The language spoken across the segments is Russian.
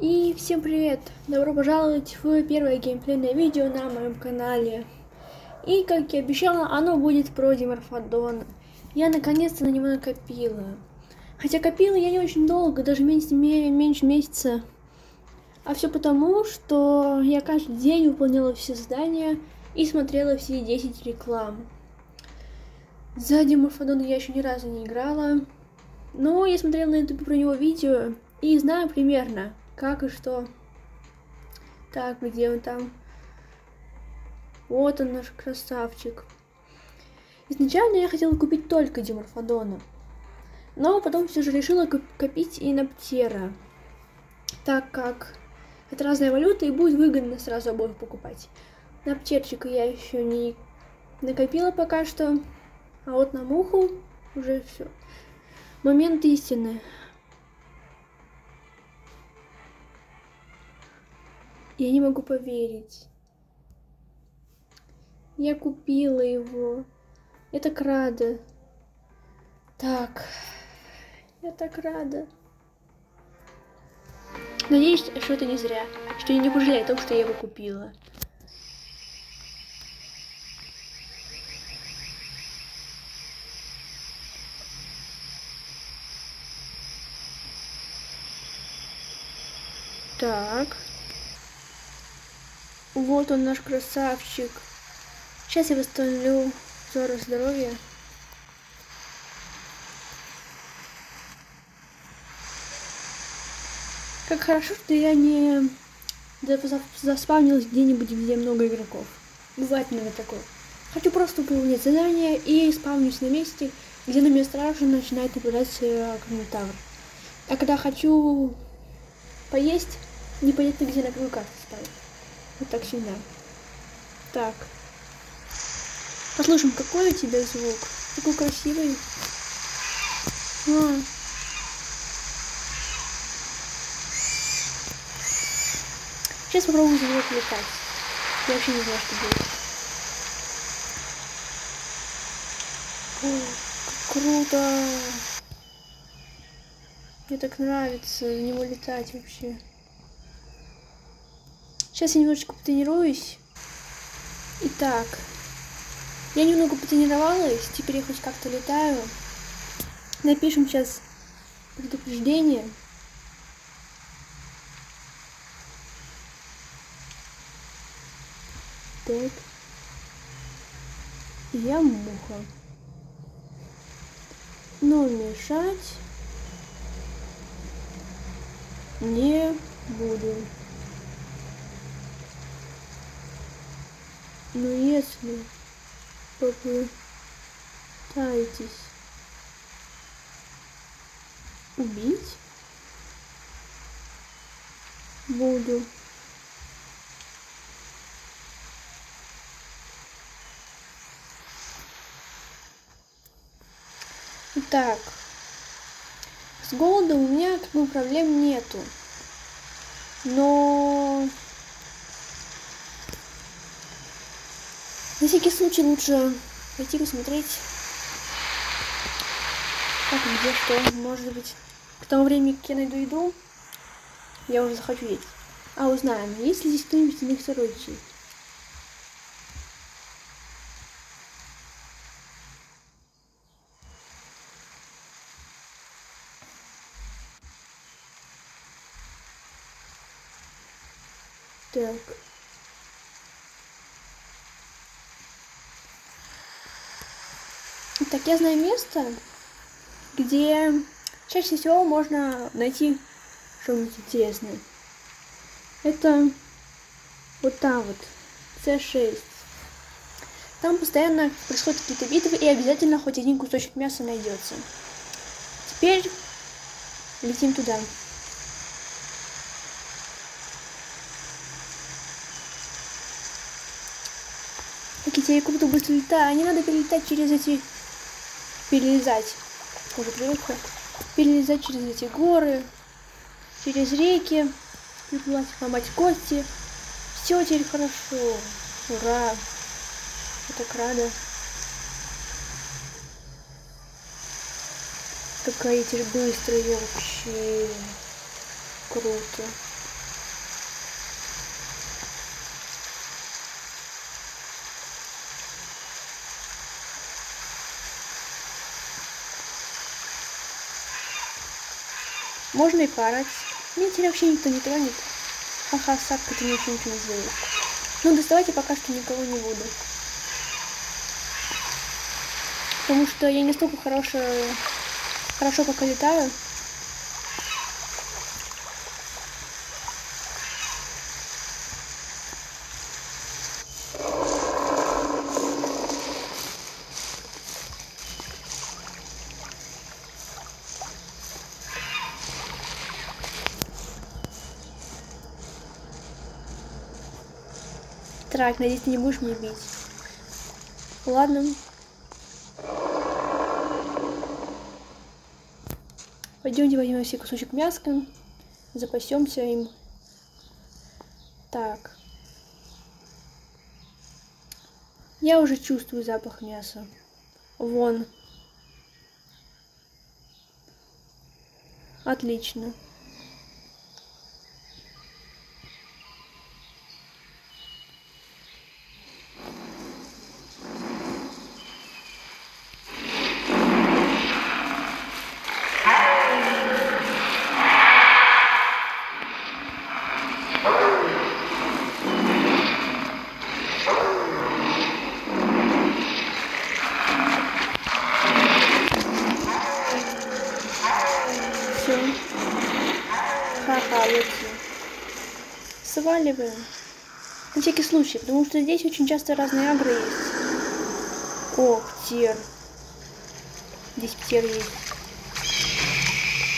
И всем привет! Добро пожаловать в первое геймплейное видео на моем канале. И, как я обещала, оно будет про Диморфодона. Я наконец-то на него накопила. Хотя копила я не очень долго, даже меньше, меньше месяца. А все потому, что я каждый день выполняла все задания и смотрела все 10 реклам. За Диморфодона я еще ни разу не играла. Но я смотрела на ютубе про него видео и знаю примерно, как и что. Так, где он там? Вот он, наш красавчик. Изначально я хотела купить только Диморфодона. Но потом все же решила копить и на Птера. Так как это разная валюта и будет выгодно сразу обоих покупать. На Птерчика я еще не накопила пока что. А вот на муху уже все. Момент истины. Я не могу поверить. Я купила его. Я так рада. Так. Я так рада. Надеюсь, что это не зря. Что я не пожалею о том, что я его купила. Так. Вот он наш красавчик. Сейчас я восстановлю взоры здоровья. Как хорошо, что я не заспавнилась где-нибудь, где много игроков. Бывает иногда такое. Хочу просто выполнять задание и спавнюсь на месте, где на меня страшно начинает нападать э, комментатор. А когда хочу поесть, непонятно где на какую карту ставить. Вот так всегда. Так. Послушаем, какой у тебя звук? Такой красивый. А. Сейчас попробую звук летать. Я вообще не знаю, что будет. О, как круто! Мне так нравится на него летать вообще. Сейчас я немножечко потренируюсь. Итак, я немного потренировалась, теперь я хоть как-то летаю. Напишем сейчас предупреждение. Так. Я муха. Но мешать не буду. Но если попытаетесь убить, буду Так, с голодом у меня как бы проблем нету. Но На всякий случай лучше пойти посмотреть, как где что. Может быть, к тому времени, как я найду еду, я уже захочу есть. А узнаем, есть ли здесь кто-нибудь из моих сородичей. Так. Так, я знаю место, где чаще всего можно найти что-нибудь интересное. Это вот там вот, С6. Там постоянно происходят какие-то битвы, и обязательно хоть один кусочек мяса найдется. Теперь летим туда. Как я круто быстро летаю. Не надо перелетать через эти перелезать, уже привыкла, перелезать через эти горы, через реки, приплывать, ломать кости. Все теперь хорошо. Ура! Я так рада. Какая теперь быстрая вообще. Круто. Можно и парать. Меня теперь вообще никто не тронет. Ха-ха, Сапка, ты мне вообще ничего не сделаешь. Ну, доставать я пока что никого не буду. Потому что я не столько хорошо, хорошо пока летаю. Трак, надеюсь, ты не будешь меня бить. Ладно. Пойдемте возьмем себе кусочек мяска. Запасемся им. Так. Я уже чувствую запах мяса. Вон. Отлично. Все. Ха-ха, вот Сваливаем. Случай, потому что здесь очень часто разные агры есть. О, птер. Здесь птер есть.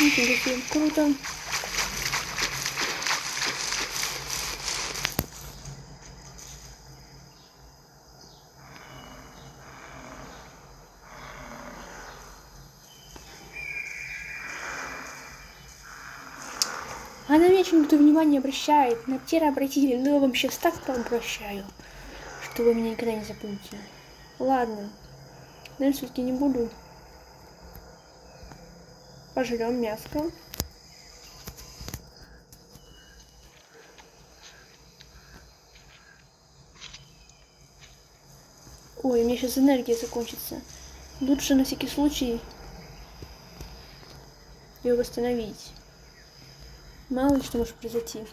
Нифига круто. А на меня никто внимания обращает. На птера обратите, ну я вам сейчас так обращаю, что вы меня никогда не забудете. Ладно. Наверное, все-таки не буду. Пожрем мяско. Ой, у меня сейчас энергия закончится. Лучше на всякий случай ее восстановить. Мало ли что может произойти.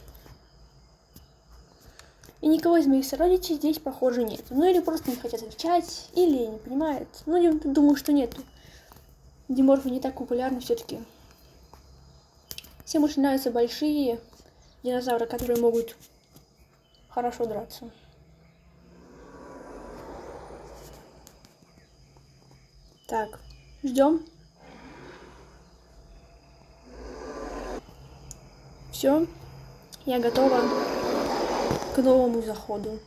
И никого из моих сородичей здесь, похоже, нет. Ну или просто не хотят отвечать, или не понимают. Ну, я думаю, что нету. Диморфы не так популярны все-таки. Всем очень нравятся большие динозавры, которые могут хорошо драться. Так, ждем. Все, я готова к новому заходу.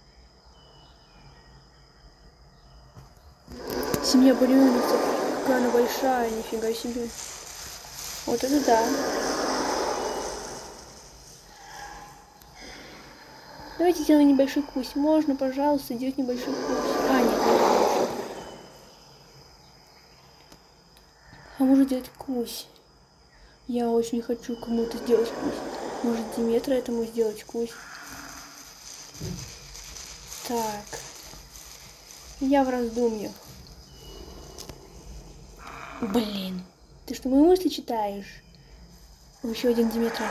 Семья буревицев, какая она большая, нифига себе. Вот это да. Давайте сделаем небольшой кусь. Можно, пожалуйста, сделать небольшой кусь. А, нет, нет. А может сделать кусь? Я очень хочу кому-то сделать кусь. Может, Диметра этому сделать кусь? Так. Я в раздумьях. Блин. Ты что, мои мысли читаешь? Еще один Диметра.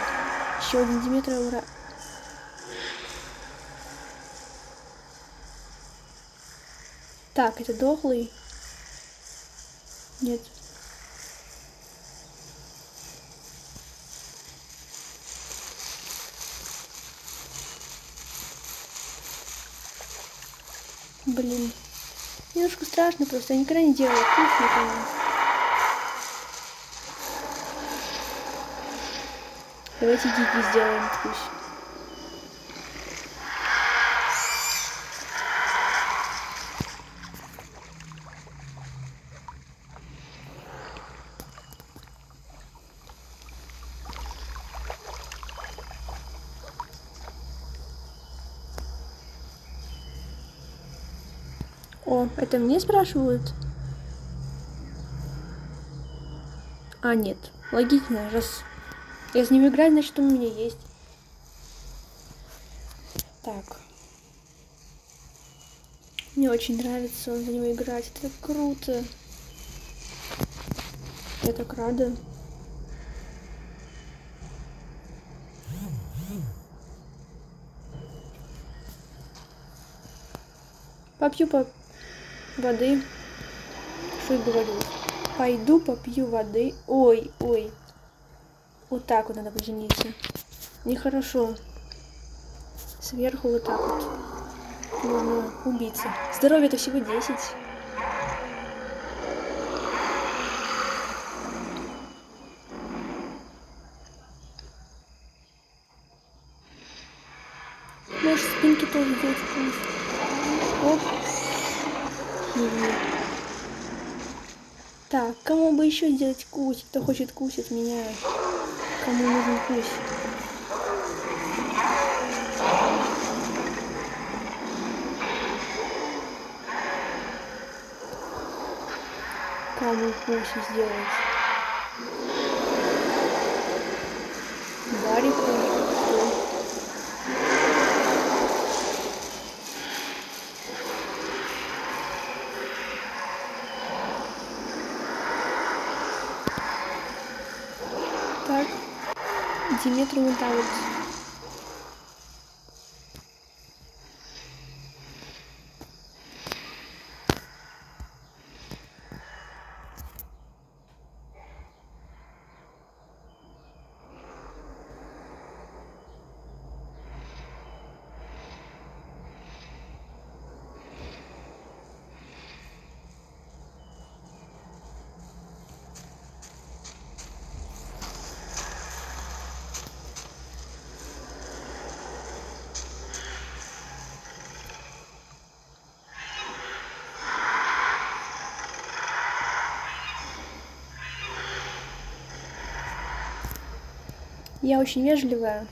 Еще один Диметра, ура. Так, это дохлый? Нет. Блин. Немножко страшно просто. Я никогда не делала кусь никому. Давайте Гиги сделаем кусь. О, это мне спрашивают? А, нет. Логично, раз я с ним играю, значит, у меня есть. Так. Мне очень нравится он за него играть. Это круто. Я так рада. Попью, поп воды. Что я говорю? Пойду попью воды. Ой, ой. Вот так вот надо приземлиться. Нехорошо. Сверху вот так вот. Можно убиться. Здоровье это всего 10. Может, спинки тоже делать Оп. Хили. Так, кому бы еще сделать кусь? Кто хочет кусить меня? Кому нужен кусь? Кому кусь сделать? Барику? Что? Так. Вот так вот. Я очень вежливая.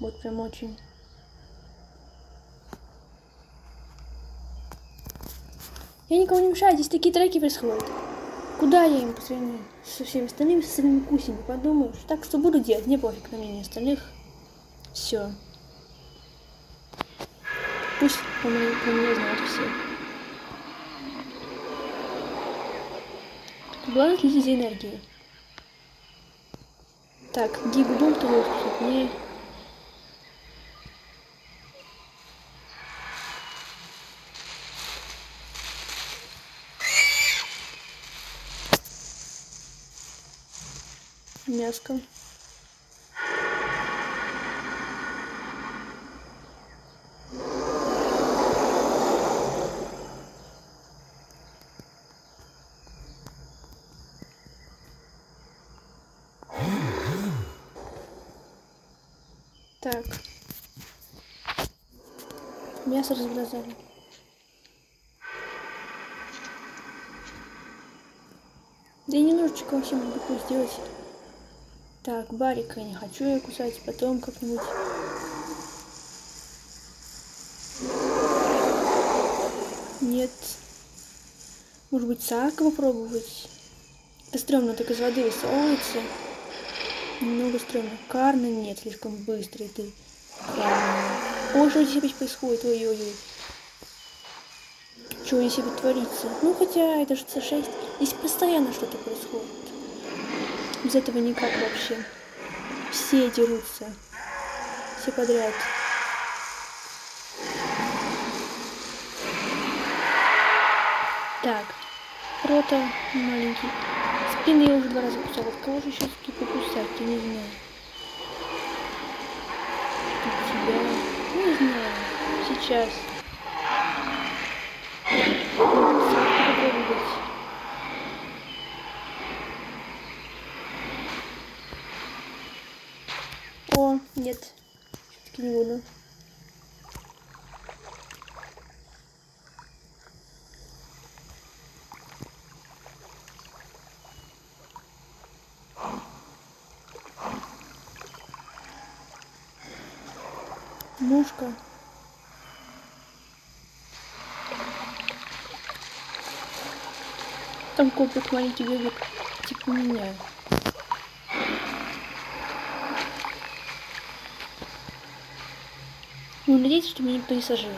Вот прям очень. Я никому не мешаю, здесь такие треки происходят. Куда я им по сравнению со всеми остальными, со своими кусями, подумаешь. Так что буду делать, мне пофиг на мнение остальных. Все. Пусть по мне, по мне знают все. Главное следить за энергией. Так, то выпустить не... Мяско. Так. Мясо разглазали. Да и немножечко вообще могу сделать. Так, барика не хочу я кусать, потом как-нибудь. Нет. Может быть, сака попробовать? Это стрёмно, так из воды высовывается. Немного стрёмно. Карна нет, слишком быстрый ты. Карна. Ой, что здесь опять происходит? Ой-ой-ой. Что здесь опять творится? Ну, хотя это же С6. Здесь постоянно что-то происходит. Без этого никак вообще. Все дерутся. Все подряд. Так. Рота маленький. Спины я уже два раза кусал. От кого же сейчас таки покусать? Я не знаю. От тебя? Не знаю. Сейчас. О, нет. Все-таки не буду. Там копик маленький бегает, типа меня. Ну, надеюсь, что меня никто не сожрет.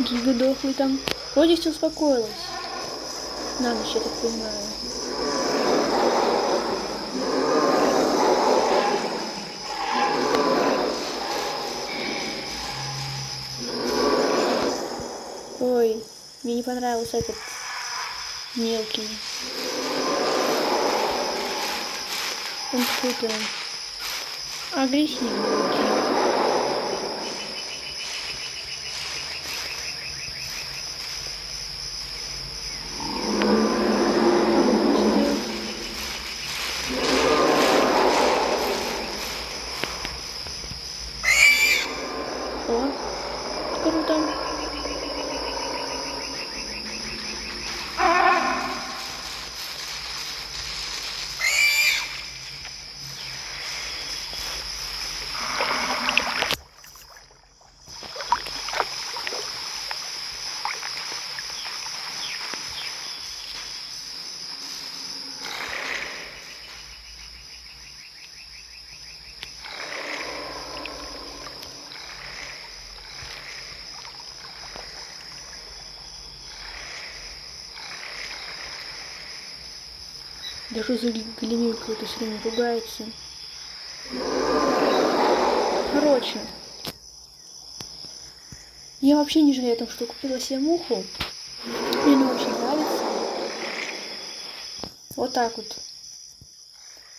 Гига дохлый там. Вроде все успокоилось. На ночь, я так понимаю. Ой, мне не понравился этот мелкий. Он какой-то агрессивный. О, круто. Да что за галимир какой-то все время ругается. Короче. Я вообще не жалею о том, что купила себе муху. Мне она очень нравится. Вот так вот.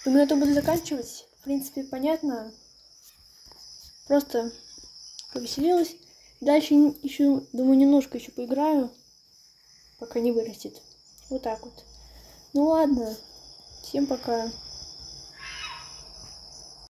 Думаю, это буду заканчивать. В принципе, понятно. Просто повеселилась. Дальше еще, думаю, немножко еще поиграю, пока не вырастет. Вот так вот. Ну ладно. Всем пока.